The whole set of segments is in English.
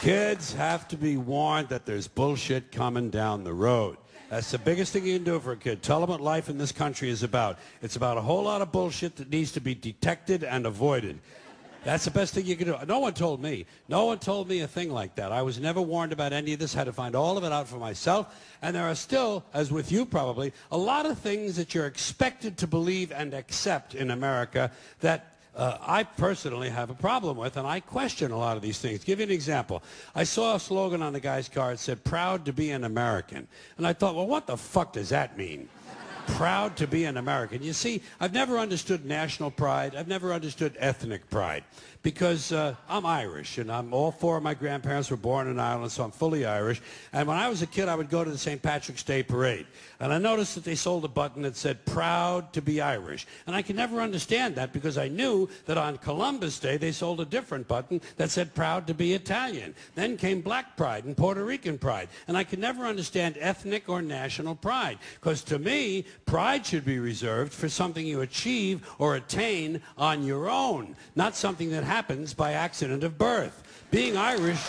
Kids have to be warned that there's bullshit coming down the road. That's the biggest thing you can do for a kid. Tell them what life in this country is about. It's about a whole lot of bullshit that needs to be detected and avoided. That's the best thing you can do. No one told me. No one told me a thing like that. I was never warned about any of this. Had to find all of it out for myself. And there are still, as with you probably, a lot of things that you're expected to believe and accept in America that uh, I personally have a problem with, and I question a lot of these things. Give you an example. I saw a slogan on the guy's car. It said, proud to be an American. And I thought, well, what the fuck does that mean? Proud to be an American. You see, I've never understood national pride. I've never understood ethnic pride because uh, I'm Irish and I'm all four of my grandparents were born in Ireland, so I'm fully Irish. And when I was a kid, I would go to the St. Patrick's Day parade. And I noticed that they sold a button that said, proud to be Irish. And I could never understand that because I knew that on Columbus Day, they sold a different button that said, proud to be Italian. Then came Black Pride and Puerto Rican Pride. And I could never understand ethnic or national pride because to me, pride should be reserved for something you achieve or attain on your own, not something that happens by accident of birth. Being Irish...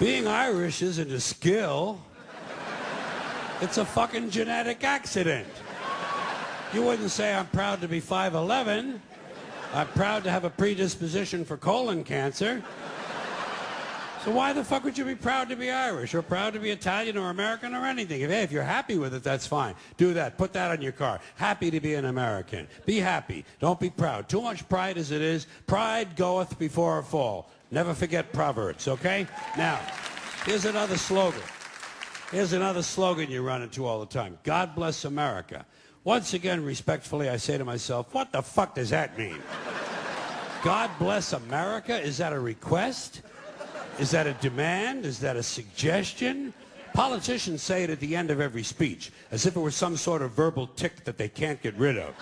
Being Irish isn't a skill. It's a fucking genetic accident. You wouldn't say I'm proud to be 5'11". I'm proud to have a predisposition for colon cancer. So why the fuck would you be proud to be Irish or proud to be Italian or American or anything? If, hey, if you're happy with it, that's fine. Do that. Put that on your car. Happy to be an American. Be happy. Don't be proud. Too much pride as it is. Pride goeth before a fall. Never forget Proverbs, okay? Now, here's another slogan. Here's another slogan you run into all the time. God bless America. Once again, respectfully, I say to myself, what the fuck does that mean? God bless America? Is that a request? Is that a demand? Is that a suggestion? Politicians say it at the end of every speech, as if it were some sort of verbal tic that they can't get rid of.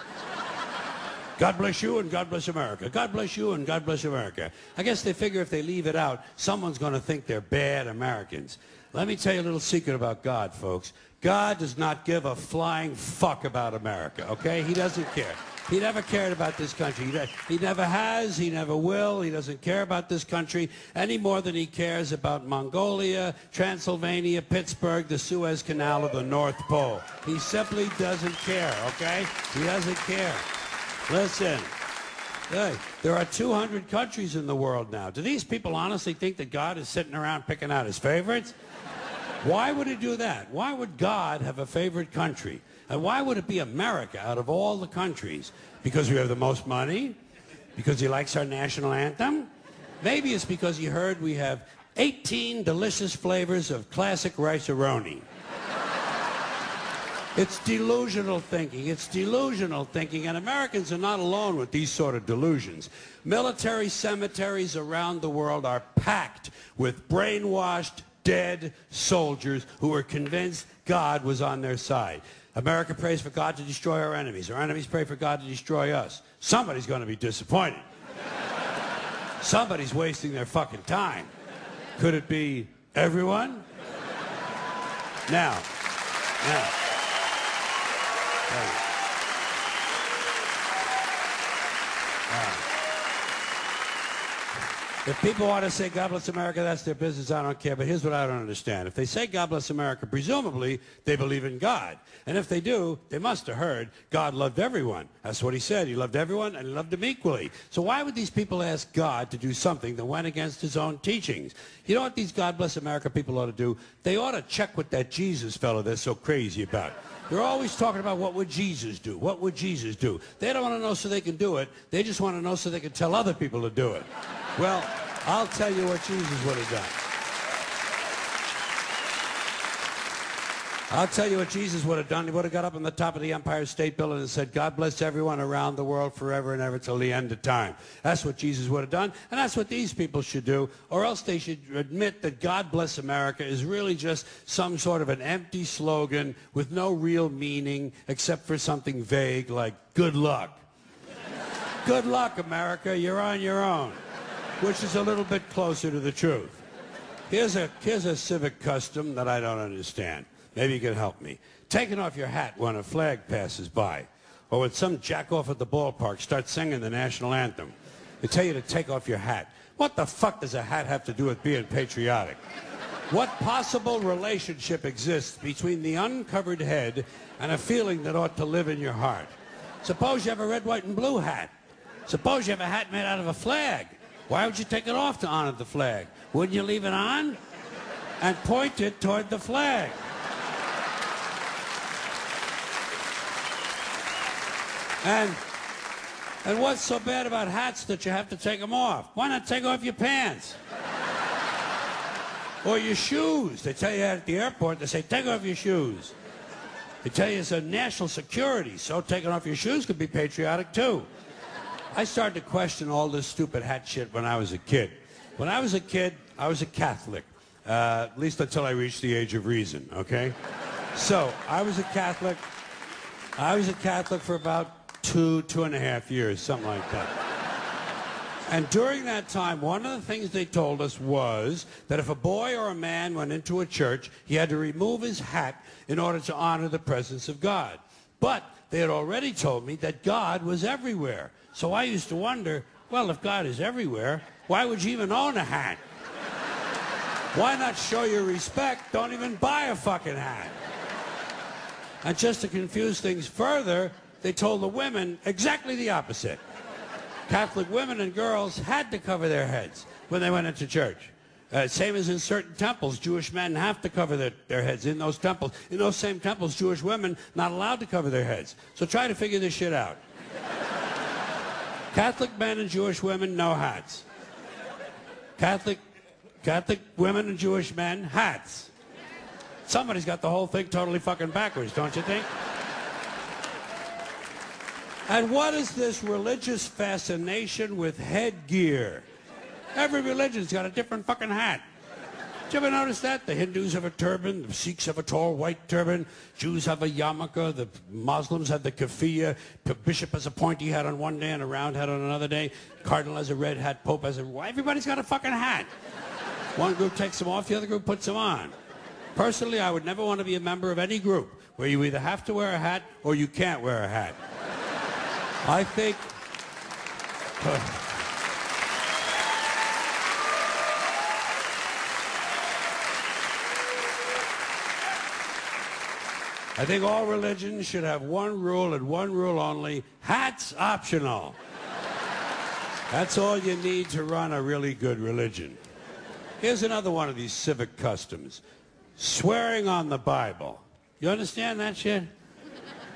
God bless you and God bless America. God bless you and God bless America. I guess they figure if they leave it out, someone's going to think they're bad Americans. Let me tell you a little secret about God, folks. God does not give a flying fuck about America, okay? He doesn't care. He never cared about this country. He, never has. He never will. He doesn't care about this country any more than he cares about Mongolia, Transylvania, Pittsburgh, the Suez Canal, or the North Pole. He simply doesn't care, okay? He doesn't care. Listen. Hey, there are 200 countries in the world now. Do these people honestly think that God is sitting around picking out his favorites? Why would he do that? Why would God have a favorite country? And why would it be America out of all the countries? Because we have the most money? Because he likes our national anthem? Maybe it's because he heard we have 18 delicious flavors of classic rice-a-roni. It's delusional thinking. It's delusional thinking, and Americans are not alone with these sort of delusions. Military cemeteries around the world are packed with brainwashed, dead soldiers who are convinced God was on their side. America prays for God to destroy our enemies. Our enemies pray for God to destroy us. Somebody's going to be disappointed. Somebody's wasting their fucking time. Could it be everyone? Now, now. If people want to say God bless America, that's their business. I don't care. But here's what I don't understand. If they say God bless America, presumably they believe in God. And if they do, they must have heard God loved everyone. That's what he said. He loved everyone and loved them equally. So why would these people ask God to do something that went against his own teachings? You know what these God bless America people ought to do? They ought to check with that Jesus fellow they're so crazy about. They're always talking about what would Jesus do? What would Jesus do? They don't want to know so they can do it. They just want to know so they can tell other people to do it. Well, I'll tell you what Jesus would have done. I'll tell you what Jesus would have done. He would have got up on the top of the Empire State Building and said, God bless everyone around the world forever and ever till the end of time. That's what Jesus would have done, and that's what these people should do, or else they should admit that God bless America is really just some sort of an empty slogan with no real meaning except for something vague like good luck. good luck, America. You're on your own which is a little bit closer to the truth. Here's a, here's a civic custom that I don't understand. Maybe you can help me. Taking off your hat when a flag passes by. or when some jackoff at the ballpark starts singing the national anthem, they tell you to take off your hat. What the fuck does a hat have to do with being patriotic? What possible relationship exists between the uncovered head and a feeling that ought to live in your heart? Suppose you have a red, white, and blue hat. Suppose you have a hat made out of a flag. Why would you take it off to honor the flag? Wouldn't you leave it on and point it toward the flag? And and what's so bad about hats that you have to take them off? Why not take off your pants? or your shoes. They tell you at the airport, they say, take off your shoes. They tell you it's a national security, so taking off your shoes could be patriotic too. I started to question all this stupid hat shit when I was a kid. When I was a kid, I was a Catholic, uh, at least until I reached the age of reason, okay? So, I was a Catholic. I was a Catholic for about two, two and a half years, something like that. And during that time, one of the things they told us was that if a boy or a man went into a church, he had to remove his hat in order to honor the presence of God. But they had already told me that God was everywhere. So I used to wonder, well, if God is everywhere, why would you even own a hat? Why not show your respect? Don't even buy a fucking hat. And just to confuse things further, they told the women exactly the opposite. Catholic women and girls had to cover their heads when they went into church. Uh, same as in certain temples, Jewish men have to cover their, their heads in those temples. In those same temples, Jewish women not allowed to cover their heads. So try to figure this shit out. Catholic men and Jewish women, no hats. Catholic, Catholic women and Jewish men, hats. Somebody's got the whole thing totally fucking backwards, don't you think? And what is this religious fascination with headgear? Every religion's got a different fucking hat. Did you ever notice that? The Hindus have a turban, the Sikhs have a tall white turban, Jews have a yarmulke, the Muslims have the keffiyeh, the bishop has a pointy hat on one day and a round hat on another day, cardinal has a red hat, pope has a... Why everybody's got a fucking hat. One group takes them off, the other group puts them on. Personally, I would never want to be a member of any group where you either have to wear a hat or you can't wear a hat. I think. Uh, I think all religions should have one rule and one rule only hats optional. That's all you need to run a really good religion. Here's another one of these civic customs swearing on the Bible. You understand that shit?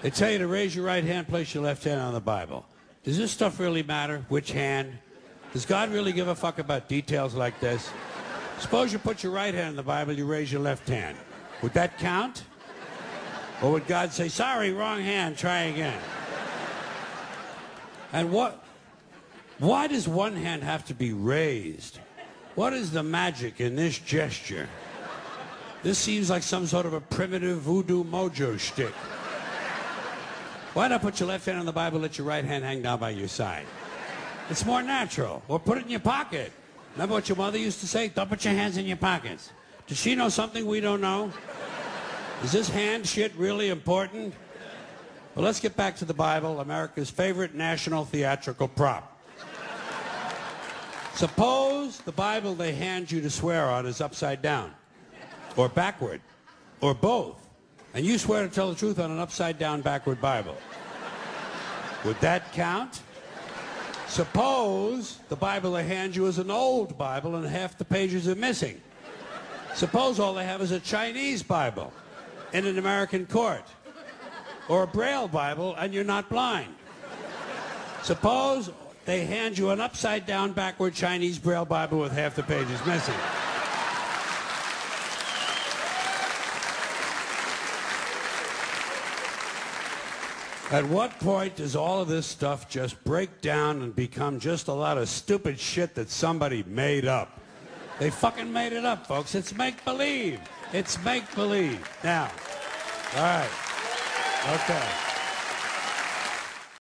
They tell you to raise your right hand, place your left hand on the Bible. Does this stuff really matter? Which hand? Does God really give a fuck about details like this? Suppose you put your right hand in the Bible, you raise your left hand. Would that count? Or would God say, sorry, wrong hand, try again? And what, why does one hand have to be raised? What is the magic in this gesture? This seems like some sort of a primitive voodoo mojo shtick. Why not put your left hand on the Bible, let your right hand hang down by your side? It's more natural. Or put it in your pocket. Remember what your mother used to say? Don't put your hands in your pockets. Does she know something we don't know? Is this hand shit really important? Well, let's get back to the Bible, America's favorite national theatrical prop. Suppose the Bible they hand you to swear on is upside down, or backward, or both and you swear to tell the truth on an upside down backward Bible. Would that count? Suppose the Bible they hand you is an old Bible and half the pages are missing. Suppose all they have is a Chinese Bible in an American court or a Braille Bible and you're not blind. Suppose they hand you an upside down backward Chinese Braille Bible with half the pages missing. At what point does all of this stuff just break down and become just a lot of stupid shit that somebody made up? They fucking made it up, folks. It's make-believe. It's make-believe. Now, all right. Okay.